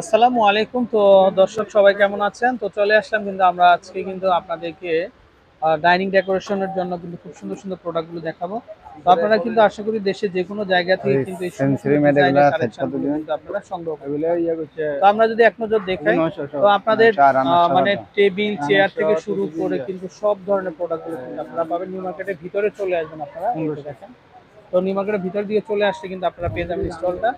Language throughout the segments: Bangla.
আসসালামু আলাইকুম। তো দর্শক সবাই কেমন আছেন? তো চলে আসলাম কিন্তু আমরা আজকে কিন্তু আপনাদেরকে ডাইনিং ডেকোরেশনের জন্য কিন্তু খুব সুন্দর সুন্দর প্রোডাক্টগুলো দেখাবো। তো আপনারা কিন্তু আশা করি দেশের যে কোনো জায়গা থেকে কিন্তু এই আপনারা সংগ্রহ ইয়ে তো আমরা যদি এক নজর দেখাই তো আপনাদের মানে টেবিল চেয়ার থেকে শুরু করে কিন্তু সব ধরনের প্রোডাক্টগুলো আপনারা পাবেন। নিউ মার্কেটের ভিতরে চলে আসবেন আপনারা। দেখেন। তো নিউ মার্কেটের ভিতর দিয়ে চলে আসলে কিন্তু আপনারা পেয়ে যাবেন স্টলটা।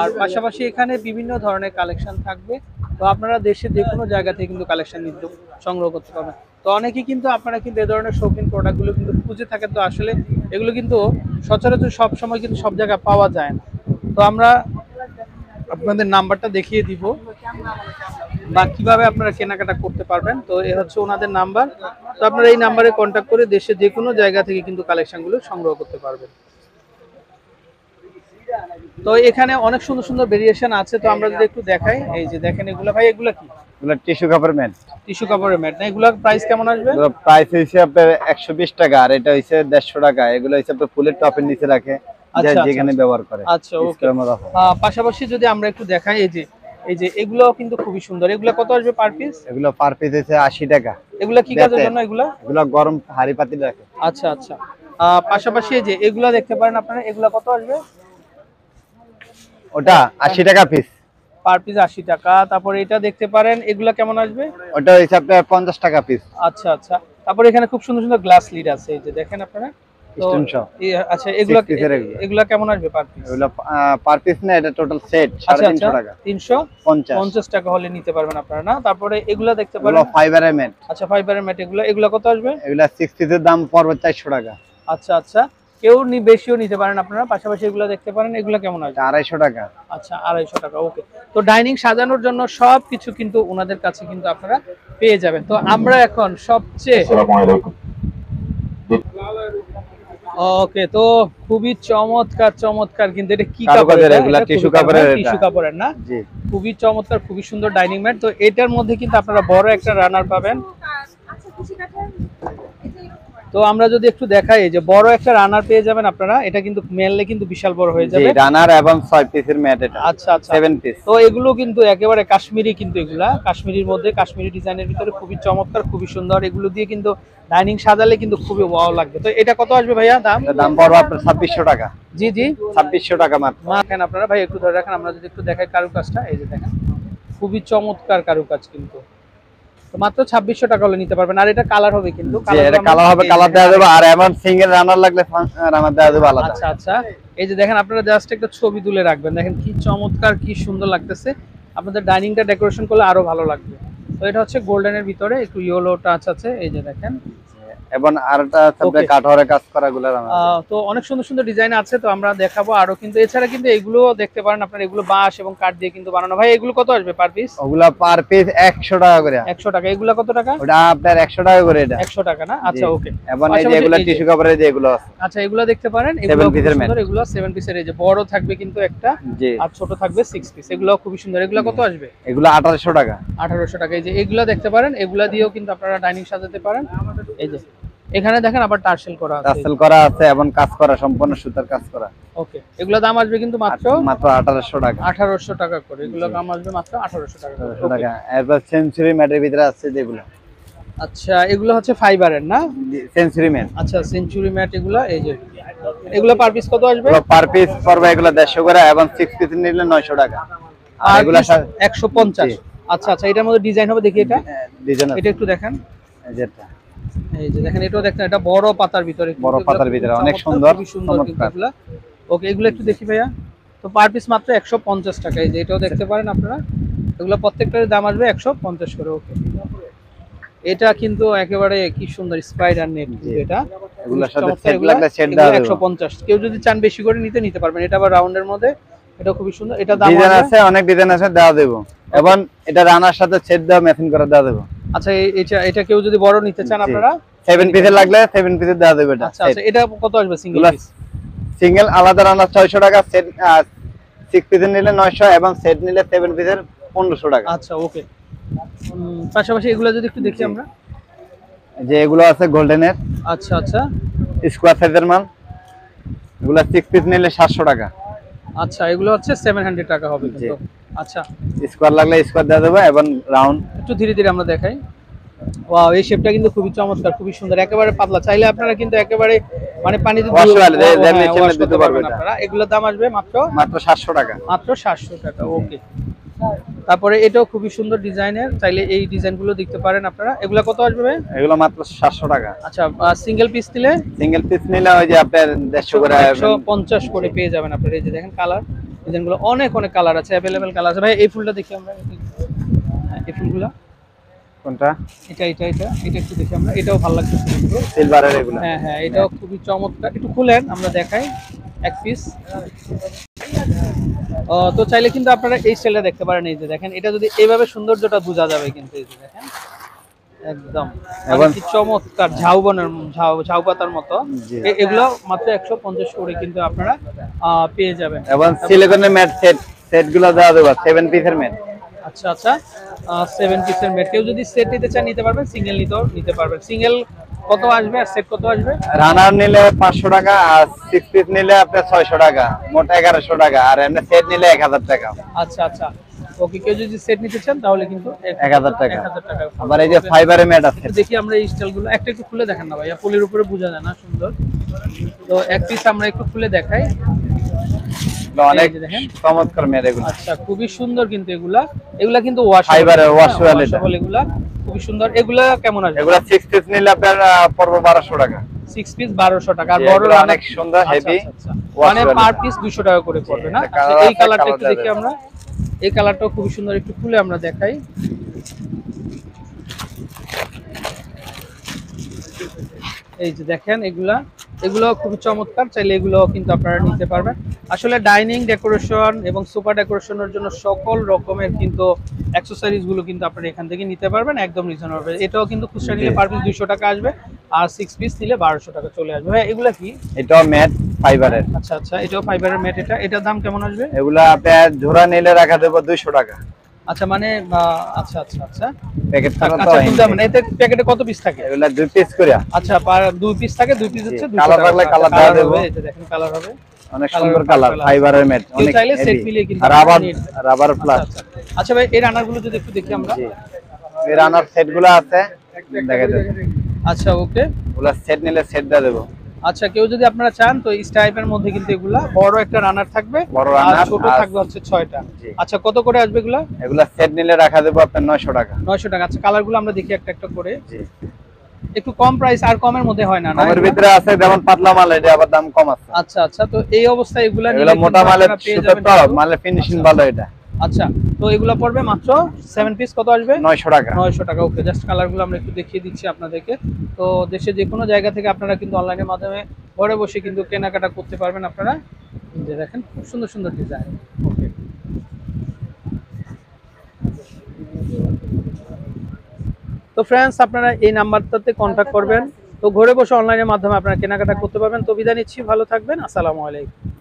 আর পাশাপাশি এখানে বিভিন্ন ধরনের কালেকশন থাকবে। তো আপনারা দেশের যে কোনো জায়গা থেকে কিন্তু কালেকশন কিন্তু সংগ্রহ করতে পারবেন। তো অনেকে কিন্তু আপনারা কিন্তু এ ধরনের শৌখিন প্রোডাক্টগুলো কিন্তু খুঁজে থাকেন। তো আসলে এগুলো কিন্তু সচরাচর সব সময় কিন্তু সব জায়গায় পাওয়া যায় না। তো আমরা আপনাদের নাম্বারটা দেখিয়ে দিব বা কীভাবে আপনারা কেনাকাটা করতে পারবেন। তো এ হচ্ছে ওনাদের নাম্বার। তো আপনারা এই নাম্বারে কন্ট্যাক্ট করে দেশের যে কোনো জায়গা থেকে কিন্তু কালেকশনগুলো সংগ্রহ করতে পারবেন। তো এখানে অনেক সুন্দর সুন্দর ভেরিয়েশন আছে তো আমরা যদি একটু দেখাই এই যে দেখেন এগুলো ভাই এগুলো কি? এগুলো টিস্যু কাপড় ম্যাট। টিস্যু কাপড়ের ম্যাট। না এগুলোর প্রাইস কেমন আসবে? এগুলো প্রাইস হইছে আপনার 120 টাকা আর এটা হইছে 150 টাকা। এগুলো হইছে আপনার ফুলের টপের নিচে রাখে আচ্ছা, আচ্ছা, যেখানে আচ্ছা। ব্যবহার করে। আচ্ছা ওকে। পাশাপাশি যদি আমরা একটু দেখাই এই যে এই যে এগুলো কিন্তু খুবই সুন্দর। এগুলো কত আসবে পার পিস এগুলো পার পিস হইছে 80 টাকা। এগুলো কি কাজের জন্য এগুলো? এগুলো গরম হাড়ি পাতিল রাখে। আচ্ছা আচ্ছা। পাশাপাশি এই যে এগুলো দেখতে পারেন আপনারা এগুলো কত আসবে? ওটা 80 টাকা পিস পার পিস আশি টাকা। তারপরে এটা দেখতে পারেন এগুলো কেমন আসবে? ওটা আপনার 50 টাকা পিস আচ্ছা আচ্ছা। তারপরে এখানে খুব সুন্দর সুন্দর গ্লাস লিড আছে এই যে দেখেন আপনারা। আচ্ছা এগুলো এগুলো। কেমন আসবে পার পিস এগুলো পার পিস না এটা টোটাল সেট আচ্ছা আচ্ছা। 350 টাকা। তিনশো? 50 পঞ্চাশ টাকা হলে নিতে পারবেন আপনারা না? তারপরে এগুলো দেখতে এগুলো পারেন। ফাইবারের ম্যাট আচ্ছা ফাইবারের ম্যাট এগুলো। এগুলো কত আসবে? এগুলা 6 পিসের দাম পড়বে 400 টাকা। আচ্ছা আচ্ছা। কেউ নি বেশিও নিতে পারেন আপনারা। পাশাপাশি এগুলো দেখতে পারেন এগুলো কেমন এটা 250 টাকা। আচ্ছা আড়াইশো টাকা ওকে। তো ডাইনিং সাজানোর জন্য সব কিছু কিন্তু ওনাদের কাছে কিন্তু আপনারা পেয়ে যাবেন। তো আমরা এখন সবচেয়ে ওকে তো খুবই চমৎকার চমৎকার কিন্তু এটা কি কারুকাজের এগুলা tissue কাপড়ের। টিস্যু কাপড়ের না? জি। খুবই চমৎকার খুবই সুন্দর ডাইনিং ম্যাট। তো এটার মধ্যে কিন্তু আপনারা বড় একটা রানার পাবেন। আচ্ছা তো আমরা যদি একটু দেখাই যে বড় একটা রানার পেয়ে যাবেন আপনারা এটা কিন্তু মেললে কিন্তু বিশাল বড় হয়ে যাবে। রানার এবং 6 পিসের ম্যাট এটা। আচ্ছা আচ্ছা। 7 পিস তো এগুলো কিন্তু একেবারে কাশ্মীরি কিন্তু এগুলা। কাশ্মীরির মধ্যে কাশ্মীরি ডিজাইনের ভিতরে খুবই চমৎকার খুবই সুন্দর। এগুলো দিয়ে কিন্তু ডাইনিং সাজালে কিন্তু খুবই ওয়াও লাগবে। তো এটা কত আসবে ভাইয়া দাম? দাম পড়বে আপনার 2600 টাকা। জি জি। 2600 টাকা মাত্র। দেখেন আপনারা ভাই একটু ধরে রাখেন আমরা যদি একটু দেখাই কারুকাজটা এই যে দেখেন। খুবই চমৎকার কারুকাজ কিন্তু। মাত্র ছাব্বিশশো টাকা হলে নিতে পারবেন। আর এটা কালার হবে কিন্তু। এটা কালার হবে এই যে কালার দেখেন, দেওয়া যাবে আর এমন সিঙ্গেল রানার লাগলে রানার দেওয়া যাবে আলাদা। আচ্ছা আচ্ছা। এই যে দেখেন আপনারা জাস্ট একটা ছবি তুলে রাখবেন। দেখেন কি চমৎকার কি সুন্দর লাগতেছে। আপনাদের ডাইনিংটা ডেকোরেশন করলে আরও ভালো লাগবে। তো এটা হচ্ছে গোল্ডেনের ভিতরে একটু ইয়েলো টাচ আছে। এই যে দেখেন এবং আরটা কাঠরে কাজ করা গুলো তো অনেক সুন্দর সুন্দর ডিজাইন আছে তো আমরা দেখাবো আরও। কিন্তু এছাড়া কিন্তু এগুলো দেখতে পারেন আপনারা এগুলো বাঁশ এবং কাঠ দিয়ে কিন্তু বানানো। ভাই এগুলো কত আসবে পার পিস ওগুলা পার পিস 100 টাকা করে। একশো টাকা। এগুলো কত টাকা? ওটা আপনার 100 টাকা করে এটা। একশো টাকা না? আচ্ছা ওকে এবং এই যে এগুলা টিস্যু কাপড়ের যে এগুলো আছে। আচ্ছা এগুলো দেখতে পারেন। এগুলো খুব সুন্দর। এগুলো সেভেন পিসের এই যে বড় থাকবে কিন্তু একটা আর ছোট থাকবে সিক্স পিস এগুলো খুবই সুন্দর। এগুলো কত আসবে? এগুলো 1800 টাকা। আঠারোশো টাকা। এই যে এগুলো দেখতে পারেন। এগুলা দিয়েও কিন্তু আপনারা ডাইনিং সাজাতে পারেন। এই যে এখানে দেখেন আবার টার্সেল করা আছে। টাসেল করা আছে এবং কাজ করা সম্পূর্ণ সুতার কাজ করা। ওকে এগুলো দাম আসবে কিন্তু মাত্র মাত্র 1800 টাকা। আঠারোশো টাকা করে এগুলো দাম আসবে মাত্র আঠারোশো টাকা করে। 1800 টাকা। এরপর সেঞ্চুরি ম্যাটের ভিতরে আছে যেগুলো। আচ্ছা এগুলো হচ্ছে ফাইবারের না? Century mat. আচ্ছা সেঞ্চুরি ম্যাট এগুলো এই যে। এগুলো পার পিস কত আসবে? পার পিস পড়বে এগুলো 150 করে এবং 6 পিস নিলে 900 টাকা। আর এগুলো একশো পঞ্চাশ। জি। আচ্ছা আচ্ছা এটার মধ্যে ডিজাইন হবে দেখি এটা। ডিজাইন এটা একটু দেখেন। যেটা এই যে দেখেন এটাও দেখেন এটা বড় পাতার ভিতরে কিন্তু বড় পাতার ভিতরে, অনেক চমৎকার, সুন্দর, খুবই সুন্দর চমৎকার। ওকে এগুলো একটু দেখি ভাইয়া। তো পার পিস মাত্র একশো পঞ্চাশ টাকা এই যে এটাও দেখতে পারেন আপনারা। এগুলো প্রত্যেকটার দাম আসবে একশো পঞ্চাশ করে ওকে। এটা কিন্তু একেবারে কি সুন্দর স্পাইডার নেট। এটা। এগুলোর সাথে সেট লাগলে সেট দেওয়া যাবে। একশো পঞ্চাশ। কেউ যদি চান বেশি করে নিতে নিতে পারবেন। এটা আবার রাউন্ডের মধ্যে। এটা খুবই সুন্দর। এটা দাম আছে অনেক ডিজাইন আছে দেওয়া দেবো। এবং এটা রানার সাথে সেট দেওয়া মেশিন করে দেওয়া দেবো। আচ্ছা এটা এটা কেউ যদি বড় নিতে চান আপনারা? সেভেন পিসের লাগলে সেভেন পিসের দেওয়া এটা আচ্ছা আচ্ছা এটা কত আসবে সিঙ্গেল পিস সিঙ্গেল আলাদা রানার ছয়শো টাকা সেট সিক্স পিসের নিলে নয়শো এবং সেট নিলে সেভেন পিসের পনেরোশো টাকা। আচ্ছা ওকে। পাশাপাশি এগুলো যদি একটু দেখি আমরা। যে এগুলো আছে গোল্ডেনের। আচ্ছা আচ্ছা। স্কোয়ার সাইজের মাল। এগুলো সিক্স পিস নিলে সাতশো টাকা। আচ্ছা এগুলো হচ্ছে সেভেন হান্ড্রেড টাকা হবে কিন্তু। আচ্ছা। স্কোয়ার লাগলে স্কোয়ার দিয়ে দেবো এবং রাউন্ড। একটু ধীরে ধীরে আমরা দেখাই। ওয়াও এই শেপটা কিন্তু খুবই চমৎকার খুবই সুন্দর একেবারে পাতলা। চাইলে আপনারা কিন্তু একেবারে মানে পানিতে হ্যাঁ, পারবে পারবেন আপনারা। এগুলোর দাম আসবে মাত্র মাত্র সাতশো টাকা। মাত্র সাতশো টাকা ওকে তারপরে এটাও খুবই সুন্দর ডিজাইনের চাইলে এই ডিজাইনগুলো দেখতে পারেন আপনারা। এগুলো কত আসবে এগুলো মাত্র সাতশো টাকা। আচ্ছা সিঙ্গেল পিস দিলে সিঙ্গেল পিস নিলে ওই যে আপনার দেড়শো করে একশো পঞ্চাশ করে পেয়ে যাবেন আপনারা। এই যে দেখেন কালার ডিজাইনগুলো অনেক অনেক কালার আছে অ্যাভেলেবেল কালার আছে। ভাই এই ফুলটা দেখি আমরা। হ্যাঁ, এই ফুলগুলো। কোনটা? এটা এটা এটা এটা একটু দেখি আমরা। এটাও ভালো লাগছে সিলভারের এগুলো। হ্যাঁ হ্যাঁ এটাও খুবই চমৎকার। একটু খুলেন আমরা দেখাই। এক পিস ও তো চাইলে কিন্তু আপনারা এই স্টাইলটা দেখতে পারেন। এই যে দেখেন এটা যদি এইভাবে সৌন্দর্যটা বোঝা যাবে কিন্তু এই যে দেখেন। একদম। এবং- এবং চমৎকার ঝাউবনের ঝাউ পাতার মতো। এগুলো মাত্র একশো পঞ্চাশ করে কিন্তু আপনারা পেয়ে যাবেন। এবং সিলিকনের ম্যাট সেট সেটগুলো দেওয়া দেবো সেভেন পিসের ম্যাট আচ্ছা আচ্ছা। সেভেন পিসের মেট কেউ যদি সেট নিতে চান নিতে পারবেন সিঙ্গেল নিতেও নিতে পারবেন। সিঙ্গেল কত আসবে আর সেট কত আসবে? রানার নিলে পাঁচশো টাকা আর সিক্স পিস নিলে আপনার ছয়শো টাকা মোট এগারোশো টাকা আর এমনি সেট নিলে এক হাজার টাকা। আচ্ছা আচ্ছা। ওকে কেউ যদি সেট নিতে চান তাহলে কিন্তু টাকা। আবার এই যে ম্যাট আছে। দেখি আমরা এই স্টাইলগুলো একটা একটু খুলে দেখেন না ভাইয়া পোলের উপরে বোঝা যায় না সুন্দর। তো এক পিস আমরা একটু খুলে দেখাই। অনেক। চমৎকার এগুলো। আচ্ছা খুবই সুন্দর কিন্তু এগুলা। এগুলা কিন্তু ওয়াশ এগুলা খুবই সুন্দর। এগুলা কেমন আসবে? এগুলো সিক্স পিস নিলে আপনার পড়বে টাকা। পিস টাকা। আর অনেক সুন্দর, আচ্ছা, আচ্ছা, মানে পার পিস দুশো টাকা করে পড়বে না? এই আছে, কালারটা একটু দেখি আমরা। এই কালারটাও খুবই সুন্দর, একটু খুলে আমরা দেখাই। এই যে দেখেন এগুলা এগুলো খুবই চমৎকার, চাইলে এগুলো কিন্তু আপনারা নিতে পারবেন। আসলে ডাইনিং ডেকোরেশন এবং সুপার ডেকোরেশনের জন্য সকল রকমের কিন্তু অ্যাক্সেসরিজগুলো কিন্তু আপনারা এখান থেকে নিতে পারবেন একদম রিজনেবল এটাও কিন্তু খুচরা নিলে পারবেন পার পিস দুইশো টাকা আসবে আর সিক্স পিস নিলে বারোশো টাকা চলে আসবে। ভাই এগুলা কি? এটাও ম্যাট ফাইবারের আচ্ছা আচ্ছা এটাও ফাইবারের ম্যাট এটা এটার দাম কেমন আসবে? এগুলো আপনার ঝোড়া নিলে রাখা দেবো দুইশো টাকা। আচ্ছা মানে আচ্ছা আচ্ছা আচ্ছা। প্যাকেট আচ্ছা। বুঝলাম মানে এতে প্যাকেটে কত পিস থাকে? এগুলা দুই পিস করে আচ্ছা পার- দুই পিস থাকে দুই পিস হচ্ছে থাকলে দেওয়া কালার দেবো। হবে দেখেন কালার হবে। অনেক সুন্দর কালার ফাইবারের ম্যাট অনেক চাইলে heavy। মিলিয়ে কিনতে রাবার। রাবার প্লাস আচ্ছা আচ্ছা। আচ্ছা ভাই এই রানারগুলো যদি একটু দেখি আমরা। এই রানার সেটগুলো আছে। দেখা যাবে আচ্ছা ওকে। ওগুলা সেট নিলে সেট দিয়ে দেবো। আচ্ছা কেউ যদি আপনারা চান তো এই টাইপের মধ্যে কিন্তু এগুলা বড় একটা রানার থাকবে বড় runner ছোট থাকবে হচ্ছে ছয়টা। আচ্ছা কত করে আসবে এগুলা? এগুলা সেট নিলে রাখা দেবো আপনার নয়শো টাকা। নয়শো টাকা। আচ্ছা কালারগুলো আমরা দেখি একটা একটা করে। জি। একটু কম প্রাইস আর কমের মধ্যে হয় না আমার ভিতরে আছে যেমন পাতলা মাল এটা আবার দাম কম আছে। আচ্ছা আচ্ছা তো এই অবস্থায় এগুলা নিলে মোটা মালের আপনারা পেয়ে সুতো যাবেন তো কিন্তু। মালের ফিনিশিং ভালো এটা। আচ্ছা তো এগুলো পড়বে মাত্র সেভেন পিস কত আসবে? নয়শো টাকা। নয়শো টাকা ওকে জাস্ট কালারগুলো আমরা একটু দেখিয়ে দিচ্ছি আপনাদেরকে। তো দেশে যে কোনো জায়গা থেকে আপনারা কিন্তু অনলাইনের মাধ্যমে ঘরে বসে কিন্তু কেনাকাটা করতে পারবেন আপনারা। যে দেখেন খুব সুন্দর সুন্দর ডিজাইন ওকে তো ফ্রেন্ডস আপনারা এই নাম্বারটাতে কন্ট্যাক্ট করবেন। তো ঘরে বসে অনলাইনের মাধ্যমে আপনারা কেনাকাটা করতে পারবেন। তো বিদায় নিচ্ছি ভালো থাকবেন আসসালামু আলাইকুম।